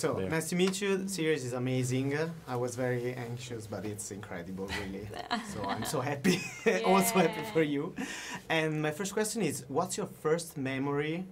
So there. nice to meet you. The series is amazing. I was very anxious, but it's incredible, really. so I'm so happy, also happy for you. And my first question is, what's your first memory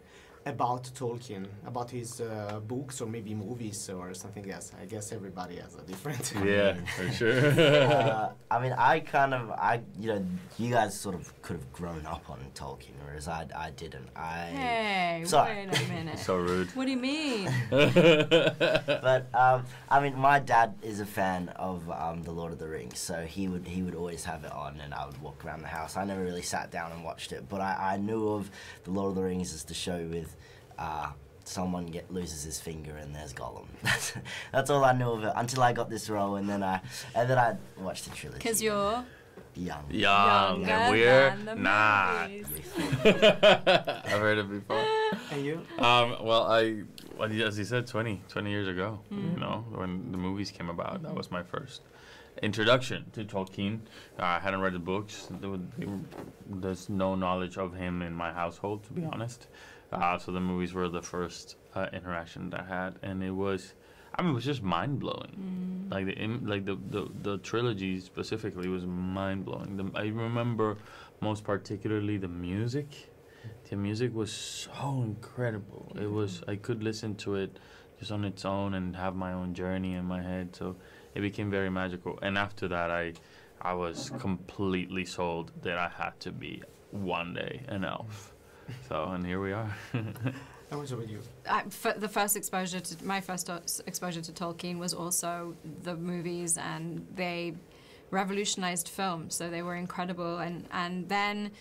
about Tolkien, about his uh, books or maybe movies or something else? I guess everybody has a different. Yeah, for sure. uh, I mean, I kind of, I, you know, you guys sort of could have grown up on Tolkien, whereas I, I didn't. I. Hey, Sorry. wait a minute. so rude. What do you mean? But um, I mean, my dad is a fan of um, the Lord of the Rings, so he would he would always have it on, and I would walk around the house. I never really sat down and watched it, but I, I knew of the Lord of the Rings as the show with. Uh, Someone get loses his finger and there's Gollum. That's, that's all I knew of it until I got this role and then I and then I watched the trilogy. Because you're young. Young Younger and we're than the not. I've heard it before. And you? Um, well, I, as he said, 20, 20 years ago, you know, when the movies came about, that was my first introduction to Tolkien. Uh, I hadn't read the books. There were- There's no knowledge of him in my household, to be honest. Uh, so the movies were the first uh, interaction that I had, and it was, I mean, it was just mind blowing. Like the im- like the, the the trilogy specifically was mind blowing. I remember most particularly the music. The music was so incredible. It mm-hmm. was I could listen to it just on its own and have my own journey in my head. So it became very magical. And after that, I I was completely sold that I had to be one day an elf. Mm-hmm. So and here we are. How much about you? I, f- the first exposure to my first uh, exposure to Tolkien was also the movies, and they revolutionized film. So they were incredible. And and then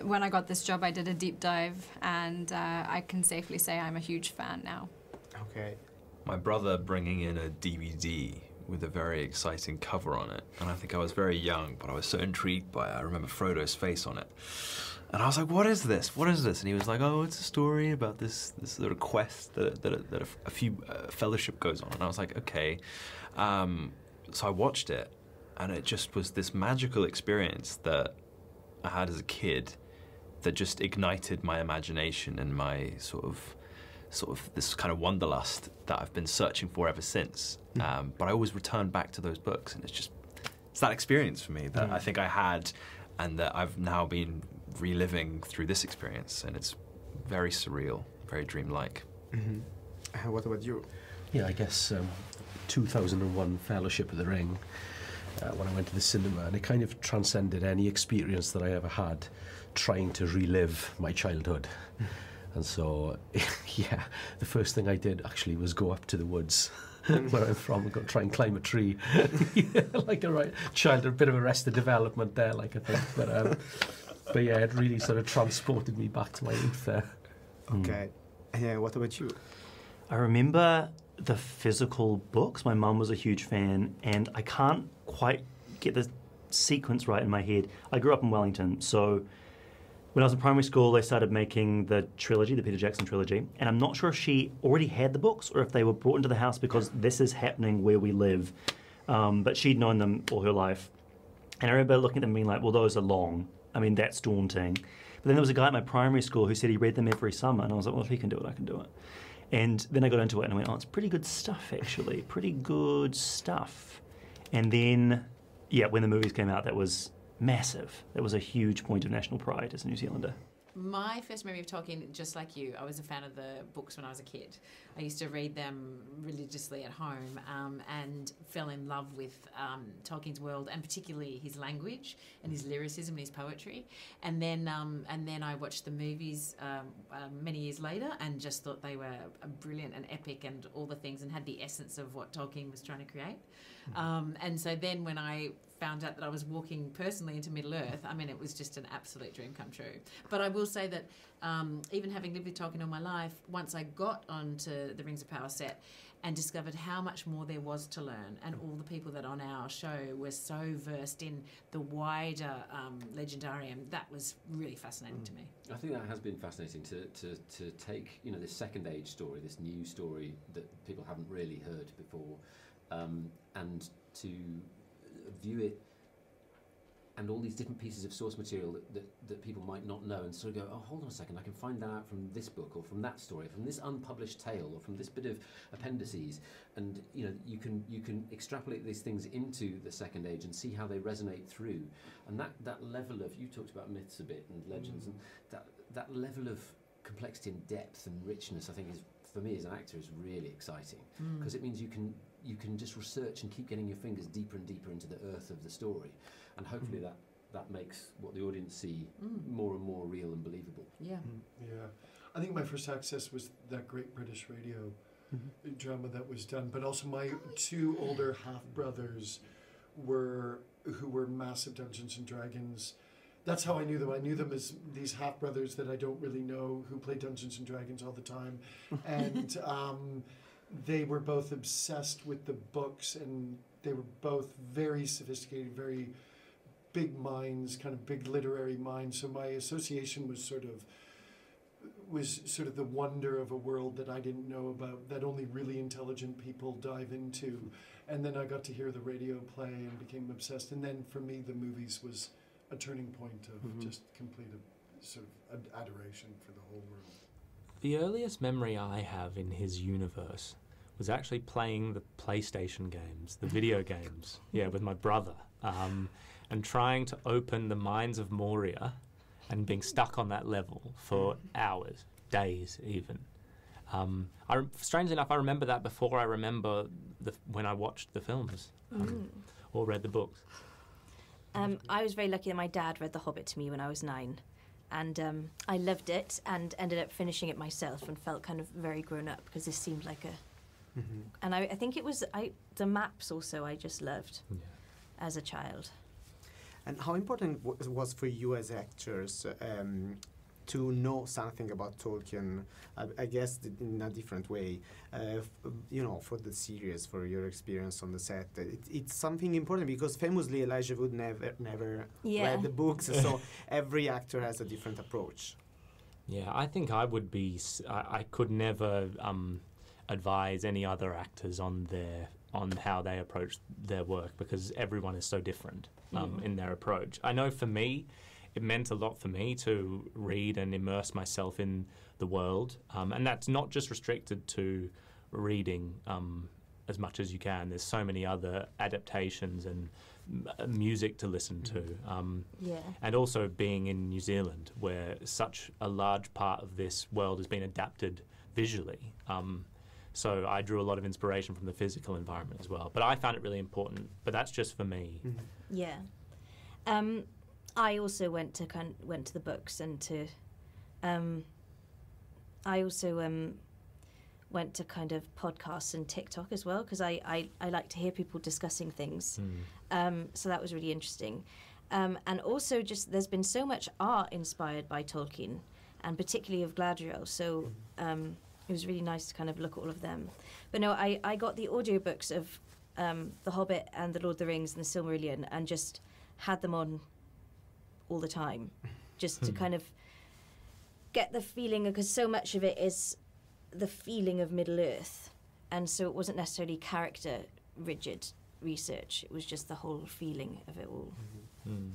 when I got this job, I did a deep dive, and uh, I can safely say I'm a huge fan now. Okay. my brother bringing in a DVD with a very exciting cover on it. And I think I was very young, but I was so intrigued by it. I remember Frodo's face on it. And I was like, what is this? What is this? And he was like, oh, it's a story about this, this sort of quest that, that, that a, a few uh, fellowship goes on. And I was like, okay. Um, so I watched it, and it just was this magical experience that I had as a kid that just ignited my imagination and my sort of sort of this kind of wanderlust that I've been searching for ever since. Um, but I always return back to those books, and it's just it's that experience for me that I think I had, and that I've now been reliving through this experience, and it's very surreal, very dreamlike. Uh, what about you? Yeah, I guess um, 2001 Fellowship of the Ring, uh, when I went to the cinema, and it kind of transcended any experience that I ever had trying to relive my childhood. and so, yeah, the first thing I did actually was go up to the woods where I'm from and go try and climb a tree. yeah, like a right child, a bit of a arrested development there, like I think. But, um, but yeah, it really sort of transported me back to my youth there. Okay. Yeah, what about you? I remember the physical books. My mum was a huge fan, and I can't quite get the sequence right in my head. I grew up in Wellington, so when I was in primary school, they started making the trilogy, the Peter Jackson trilogy, and I'm not sure if she already had the books or if they were brought into the house because this is happening where we live. Um, but she'd known them all her life. And I remember looking at them and being like, well, those are long. I mean, that's daunting. But then there was a guy at my primary school who said he read them every summer, and I was like, well, if he can do it, I can do it. And then I got into it and I went, oh, it's pretty good stuff, actually. Pretty good stuff. And then, yeah, when the movies came out, that was massive. That was a huge point of national pride as a New Zealander. My first memory of Tolkien, just like you, I was a fan of the books when I was a kid. I used to read them religiously at home um, and fell in love with um, Tolkien's world and particularly his language and his lyricism and his poetry. And then, um, and then I watched the movies um, uh, many years later and just thought they were brilliant and epic and all the things and had the essence of what Tolkien was trying to create. Um, and so then when I found out that I was walking personally into Middle Earth, I mean, it was just an absolute dream come true. But I will say that um, even having lived with Tolkien all my life, once I got onto the Rings of Power set and discovered how much more there was to learn, and all the people that on our show were so versed in the wider um, legendarium, that was really fascinating to me. I think that has been fascinating to, to, to take you know this second age story, this new story that people haven't really heard before, um, and to view it and all these different pieces of source material that, that, that people might not know and sort of go, oh, hold on a second, I can find that out from this book or from that story, from this unpublished tale or from this bit of appendices. And, you know, you can, you can extrapolate these things into the second age and see how they resonate through. And that, that level of, you talked about myths a bit and mm. legends, and that, that level of complexity and depth and richness, I think is, for me as an actor, is really exciting mm. because it means you can you can just research and keep getting your fingers deeper and deeper into the earth of the story, and hopefully that that makes what the audience see Mm. more and more real and believable. Yeah. Yeah, I think my first access was that Great British Radio drama that was done, but also my two older half brothers were who were massive Dungeons and Dragons. That's how I knew them. I knew them as these half brothers that I don't really know who play Dungeons and Dragons all the time, and um, they were both obsessed with the books, and they were both very sophisticated, very big minds, kind of big literary minds. So my association was sort of was sort of the wonder of a world that I didn't know about, that only really intelligent people dive into. And then I got to hear the radio play and became obsessed. And then for me, the movies was a turning point of Mhm. just complete a, sort of ad- adoration for the whole world. The earliest memory I have in his universe was actually playing the PlayStation games, the video games, yeah, with my brother, um, and trying to open the Mines of Moria and being stuck on that level for hours, days, even. Um, I, strangely enough, I remember that before I remember the, when I watched the films um, or read the books. Um, I was very lucky that my dad read The Hobbit to me when I was nine. And um, I loved it and ended up finishing it myself and felt kind of very grown up because this seemed like a. And I, I think it was I the maps also I just loved Yeah. as a child. And how important wa- was for you as actors um, to know something about Tolkien? I, I guess in a different way. Uh, f- you know, for the series, for your experience on the set, it, it's something important because famously Elijah Wood never never Yeah. read the books, so every actor has a different approach. Yeah, I think I would be. I could never um, advise any other actors on their on how they approach their work because everyone is so different um, in their approach. I know for me, it meant a lot for me to read and immerse myself in the world, um, and that's not just restricted to reading. Um, as much as you can. There's so many other adaptations and m- uh, music to listen to. Um, Yeah. and also being in New Zealand, where such a large part of this world has been adapted visually. Um, so I drew a lot of inspiration from the physical environment as well. But I found it really important. But that's just for me. Yeah. Um, I also went to kind went to the books and to. Um, I also um, went to kind of podcasts and TikTok as well because I, I, I like to hear people discussing things. Um, so that was really interesting. Um, and also, just there's been so much art inspired by Tolkien, and particularly of Galadriel. So um, it was really nice to kind of look at all of them. But no, I, I got the audiobooks of um, The Hobbit and The Lord of the Rings and The Silmarillion and just had them on all the time, just to kind of get the feeling, because so much of it is the feeling of Middle Earth. And so it wasn't necessarily character rigid research, it was just the whole feeling of it all. Mm.